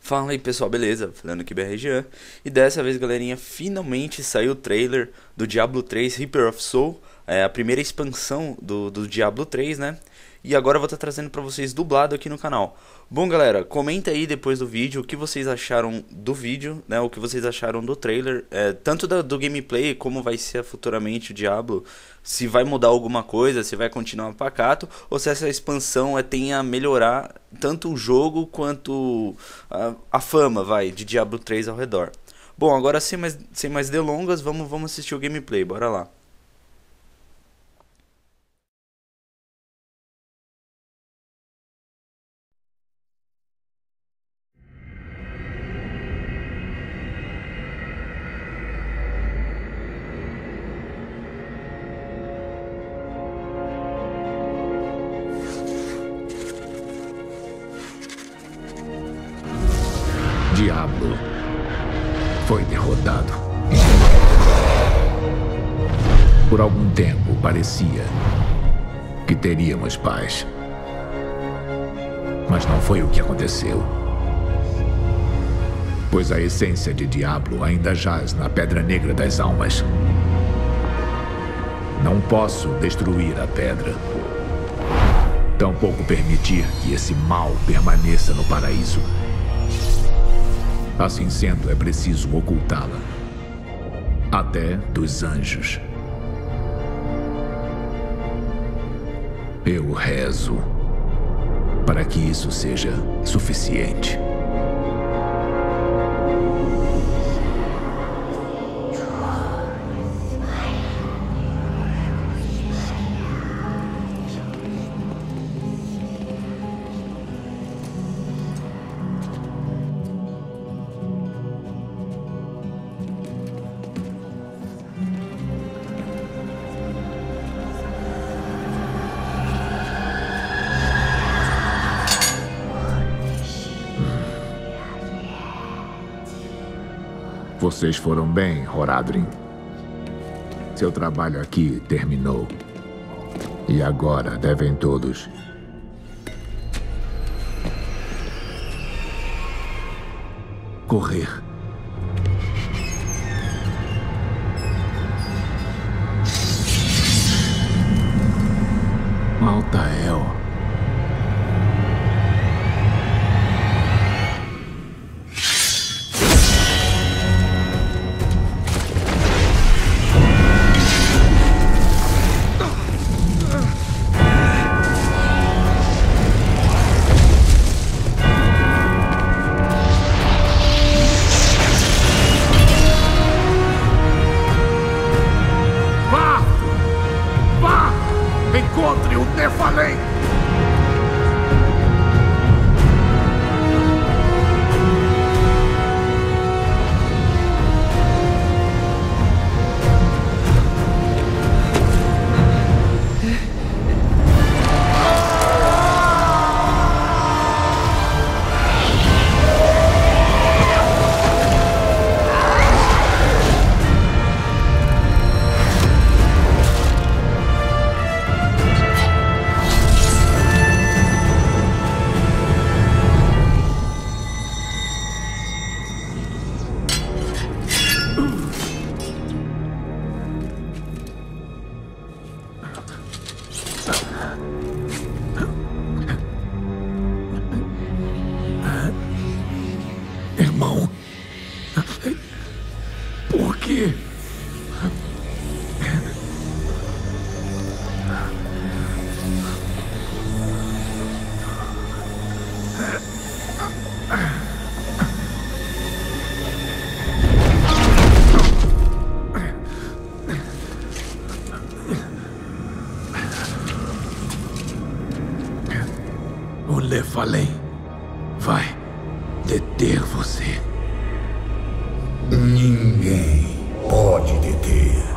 Fala aí pessoal, beleza? Falando aqui BRGan. E dessa vez, galerinha, finalmente saiu o trailer do Diablo 3 Reaper of Soul, é a primeira expansão do, do Diablo 3, né? E agora eu vou estar tá trazendo para vocês dublado aqui no canal. Bom, galera, comenta aí depois do vídeo o que vocês acharam do vídeo, né? O que vocês acharam do trailer, é, tanto da, do gameplay como vai ser futuramente o Diablo. Se vai mudar alguma coisa, se vai continuar pacato, ou se essa expansão é, tem a melhorar tanto o jogo quanto a, a fama, vai, de Diablo 3 ao redor. Bom, agora sem mais, sem mais delongas, vamos, vamos assistir o gameplay, bora lá. Diablo foi derrotado. Por algum tempo parecia que teríamos paz. Mas não foi o que aconteceu. Pois a essência de Diablo ainda jaz na Pedra Negra das Almas. Não posso destruir a pedra. Tampouco permitir que esse mal permaneça no paraíso. Assim sendo, é preciso ocultá-la. Até dos anjos. Eu rezo para que isso seja suficiente. Vocês foram bem, Horadrim. Seu trabalho aqui terminou. E agora devem todos correr. Maltael. Encontre o Nefalém! O Lefalém vai deter você. Ninguém pode deter.